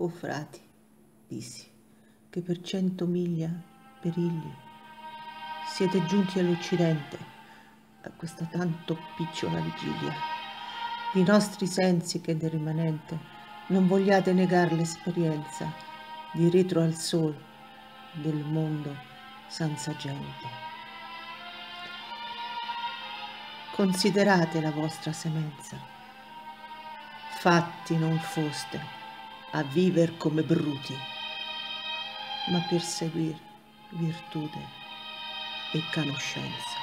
O frati, dissi, che per cento miglia perigli siete giunti all'Occidente, a questa tanto picciola vigilia. Di nostri sensi che del rimanente non vogliate negar l'esperienza di retro al sol del mondo senza gente. Considerate la vostra semenza, fatti non foste a viver come bruti, ma per seguir virtute e conoscenza.